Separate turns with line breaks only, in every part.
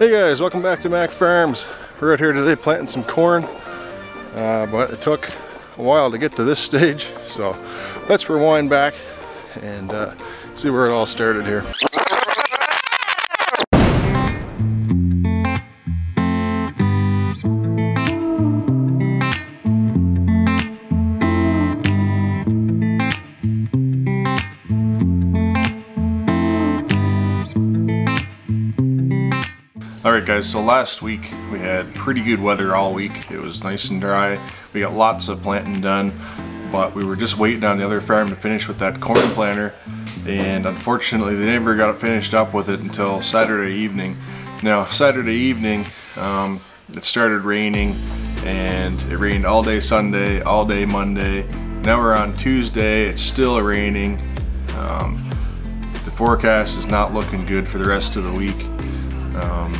Hey guys, welcome back to Mac Farms. We're out here today planting some corn, uh, but it took a while to get to this stage, so let's rewind back and uh, see where it all started here. Alright guys, so last week we had pretty good weather all week. It was nice and dry. We got lots of planting done, but we were just waiting on the other farm to finish with that corn planter and unfortunately they never got finished up with it until Saturday evening. Now Saturday evening um, it started raining and it rained all day Sunday, all day Monday. Now we're on Tuesday, it's still raining. Um, the forecast is not looking good for the rest of the week. Um,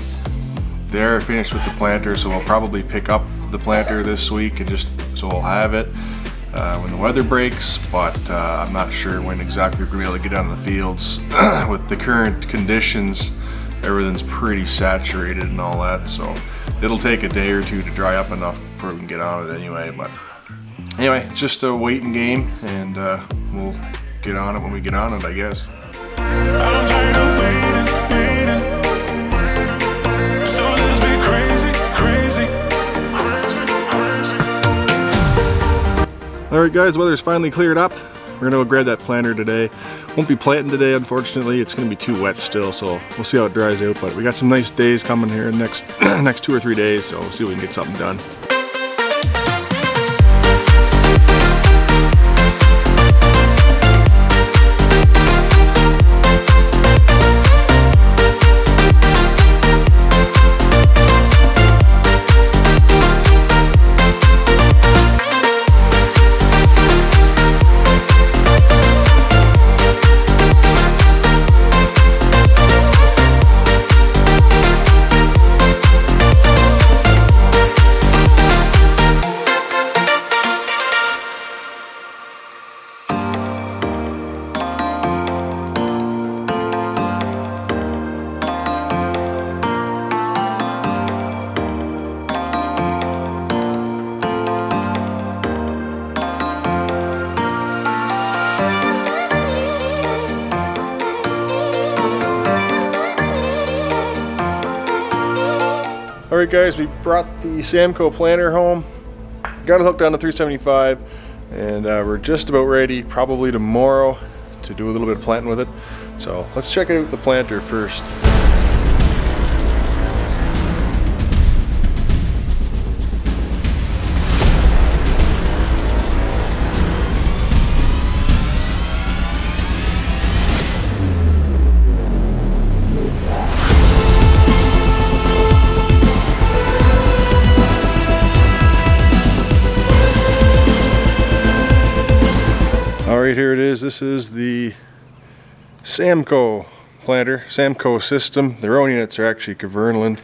they're finished with the planter, so we'll probably pick up the planter this week and just so we'll have it uh, when the weather breaks. But uh, I'm not sure when exactly we're gonna be able to get out of the fields with the current conditions. Everything's pretty saturated and all that, so it'll take a day or two to dry up enough before we can get on it anyway. But anyway, it's just a waiting game, and uh, we'll get on it when we get on it, I guess. Alright guys, weather's finally cleared up. We're gonna go grab that planter today. Won't be planting today, unfortunately. It's gonna be too wet still, so we'll see how it dries out. But we got some nice days coming here next next two or three days, so we'll see if we can get something done. Right guys, we brought the Samco planter home, got it hooked on the 375, and uh, we're just about ready, probably tomorrow, to do a little bit of planting with it. So let's check out the planter first. Is. This is the Samco planter, Samco system. Their own units are actually Kverneland.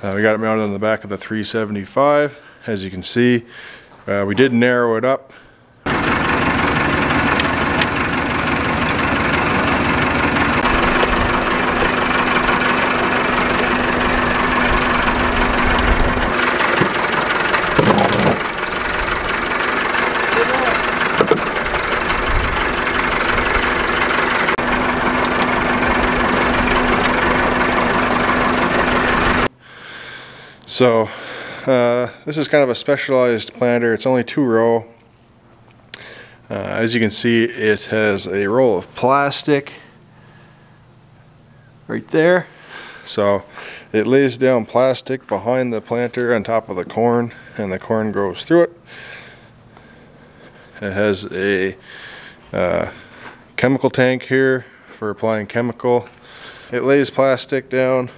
Uh, we got it mounted on the back of the 375. As you can see, uh, we did narrow it up. So uh, this is kind of a specialized planter. It's only two row. Uh, as you can see, it has a roll of plastic right there. So it lays down plastic behind the planter on top of the corn and the corn grows through it. It has a uh, chemical tank here for applying chemical. It lays plastic down.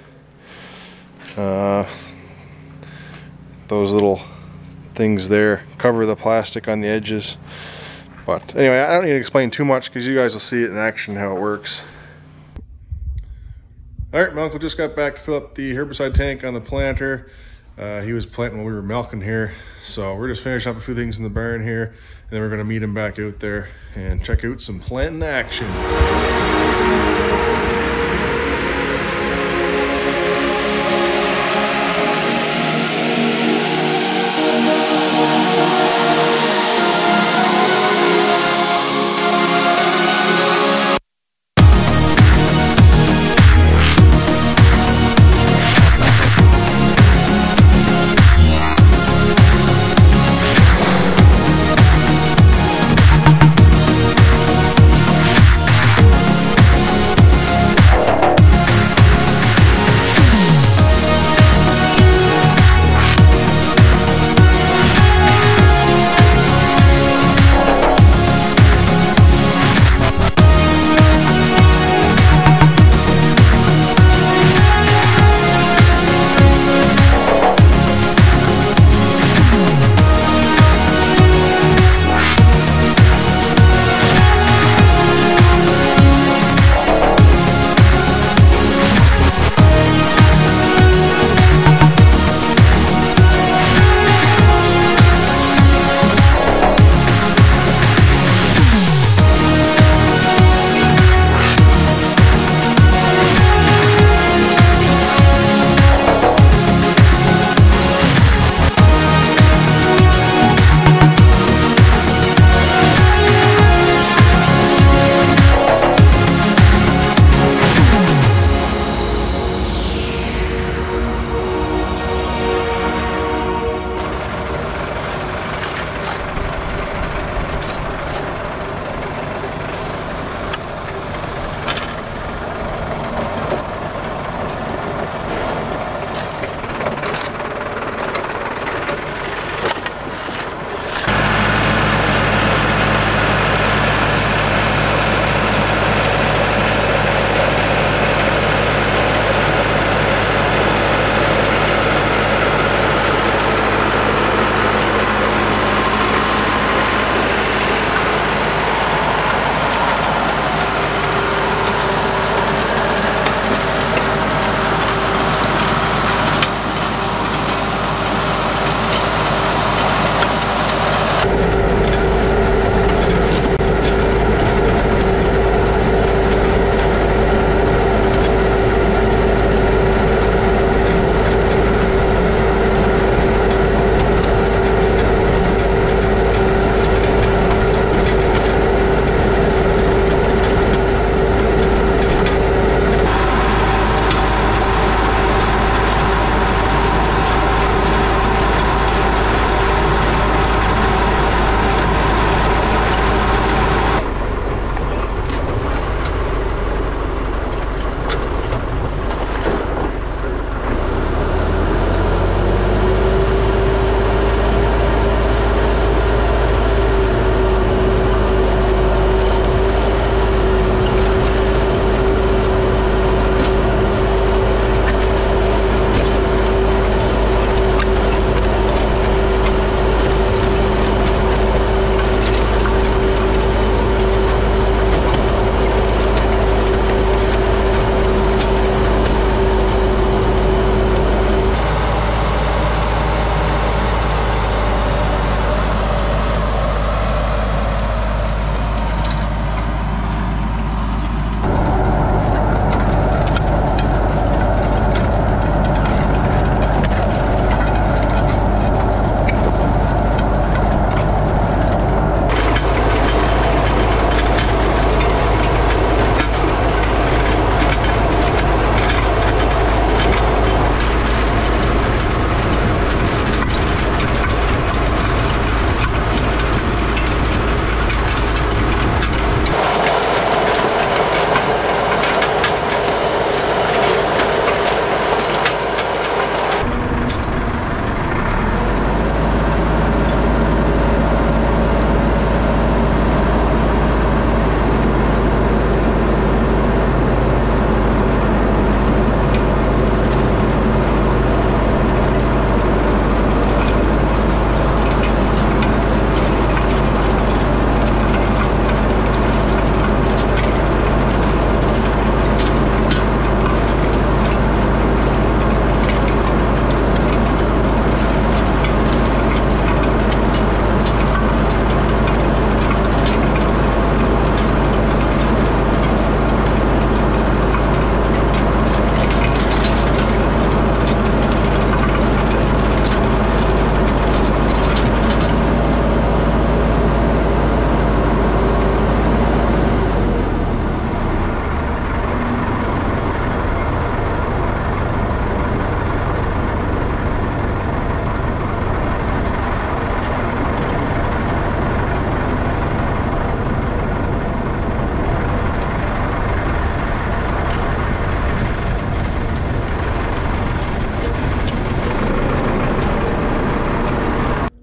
Uh, those little things there cover the plastic on the edges. But anyway, I don't need to explain too much because you guys will see it in action how it works. All right, my uncle just got back to fill up the herbicide tank on the planter. Uh, he was planting when we were milking here. So we're just finishing up a few things in the barn here. And then we're gonna meet him back out there and check out some planting action.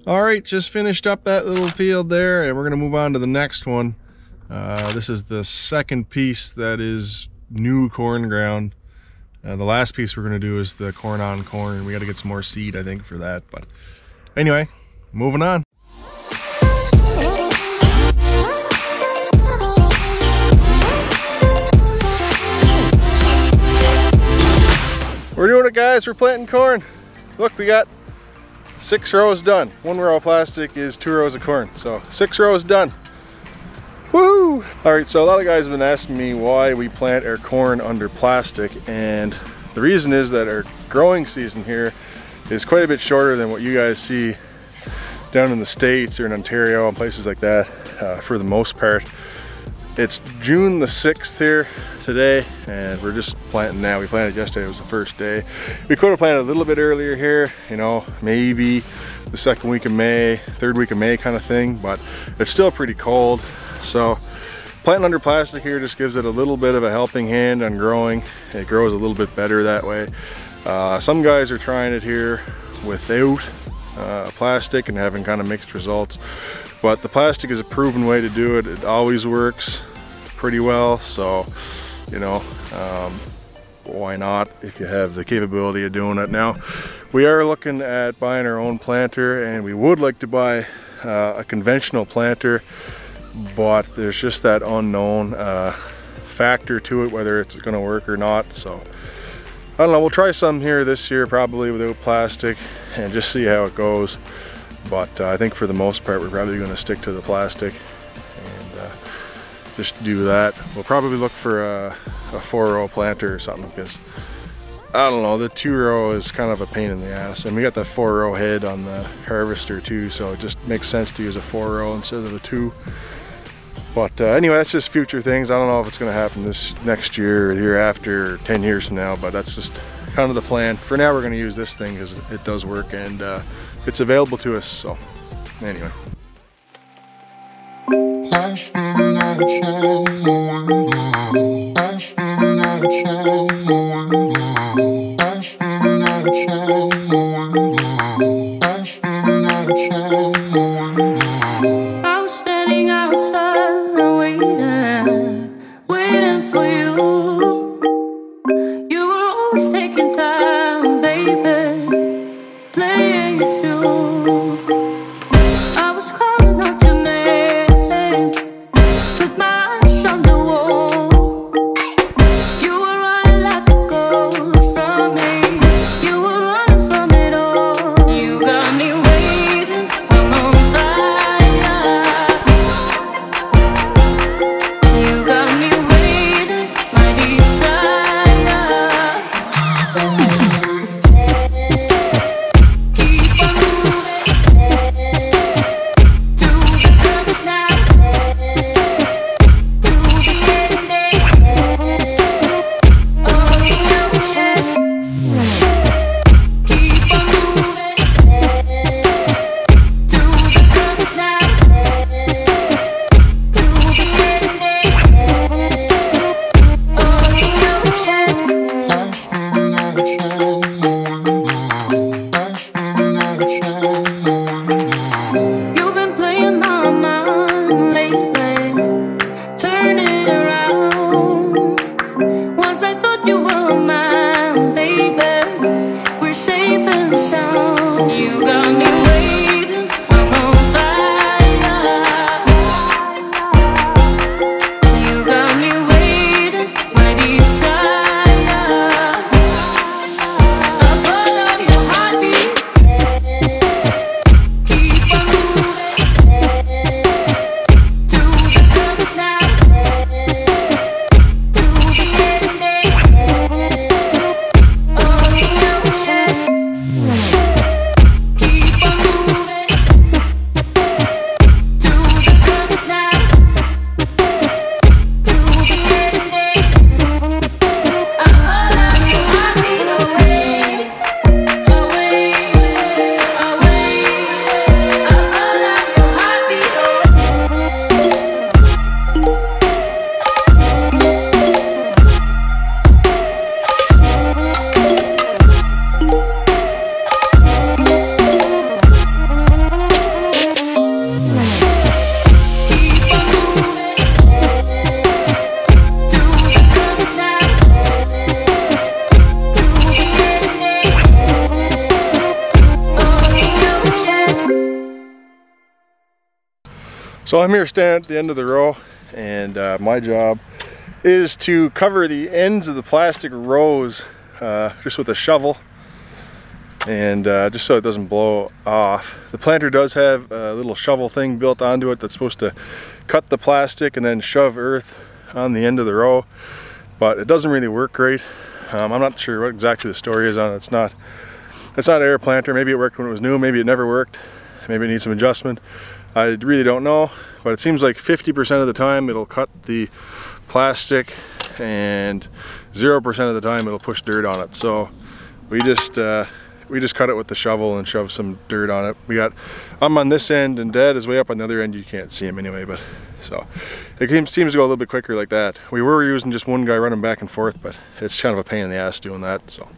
All right, just finished up that little field there and we're gonna move on to the next one. Uh, this is the second piece that is new corn ground. Uh, the last piece we're gonna do is the corn on corn. We gotta get some more seed, I think, for that. But anyway, moving on. We're doing it guys, we're planting corn. Look, we got six rows done. One row of plastic is two rows of corn. So six rows done. Woo! All right, so a lot of guys have been asking me why we plant our corn under plastic. And the reason is that our growing season here is quite a bit shorter than what you guys see down in the States or in Ontario and places like that uh, for the most part. It's June the 6th here today and we're just planting now. We planted yesterday, it was the first day. We could have planted a little bit earlier here, you know, maybe the second week of May, third week of May kind of thing, but it's still pretty cold. So planting under plastic here just gives it a little bit of a helping hand on growing. It grows a little bit better that way. Uh, some guys are trying it here without uh, plastic and having kind of mixed results. But the plastic is a proven way to do it. It always works pretty well. So, you know, um, why not if you have the capability of doing it. Now, we are looking at buying our own planter and we would like to buy uh, a conventional planter, but there's just that unknown uh, factor to it, whether it's gonna work or not. So, I don't know, we'll try some here this year, probably without plastic and just see how it goes. But uh, I think for the most part, we're probably going to stick to the plastic just do that. We'll probably look for a, a four row planter or something because I don't know, the two row is kind of a pain in the ass. And we got the four row head on the harvester too, so it just makes sense to use a four row instead of a two. But uh, anyway, that's just future things. I don't know if it's going to happen this next year or the year after or 10 years from now, but that's just kind of the plan. For now, we're going to use this thing because it does work and uh, it's available to us. So anyway. I shouldn't have shown the window. I shouldn't have shown. So I'm here standing at the end of the row and uh, my job is to cover the ends of the plastic rows uh, just with a shovel and uh, just so it doesn't blow off. The planter does have a little shovel thing built onto it that's supposed to cut the plastic and then shove earth on the end of the row but it doesn't really work great. Um, I'm not sure what exactly the story is on it. It's not, it's not an air planter. Maybe it worked when it was new, maybe it never worked. Maybe it needs some adjustment. I really don't know, but it seems like 50% of the time it'll cut the plastic and 0% of the time it'll push dirt on it. So we just uh, we just cut it with the shovel and shove some dirt on it. We got, I'm on this end and Dad is way up on the other end. You can't see him anyway, but so it seems to go a little bit quicker like that. We were using just one guy running back and forth, but it's kind of a pain in the ass doing that. So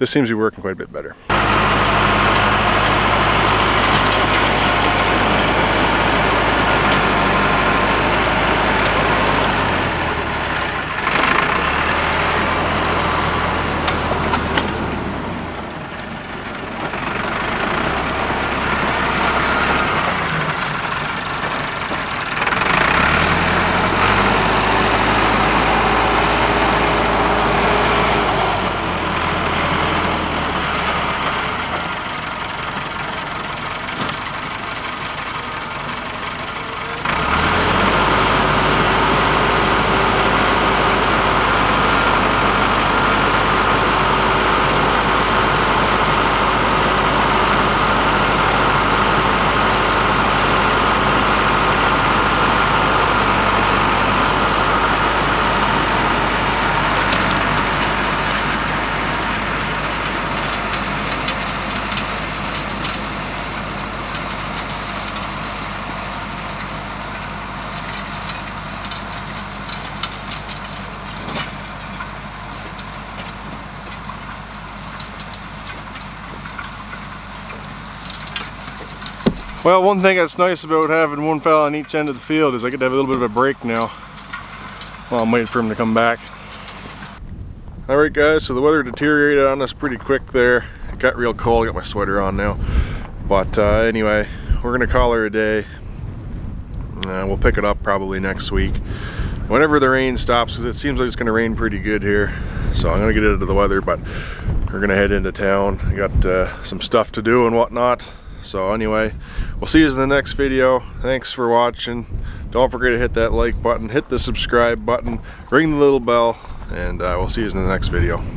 this seems to be working quite a bit better. Well, one thing that's nice about having one fella on each end of the field is I get to have a little bit of a break now while I'm waiting for him to come back. Alright guys, so the weather deteriorated on us pretty quick there. It got real cold, I got my sweater on now. But uh, anyway, we're gonna call her a day. Uh, we'll pick it up probably next week. Whenever the rain stops, because it seems like it's gonna rain pretty good here. So I'm gonna get into the weather, but we're gonna head into town. I got uh, some stuff to do and whatnot. So anyway, we'll see you in the next video. Thanks for watching. Don't forget to hit that like button, hit the subscribe button, ring the little bell, and uh, we'll see you in the next video.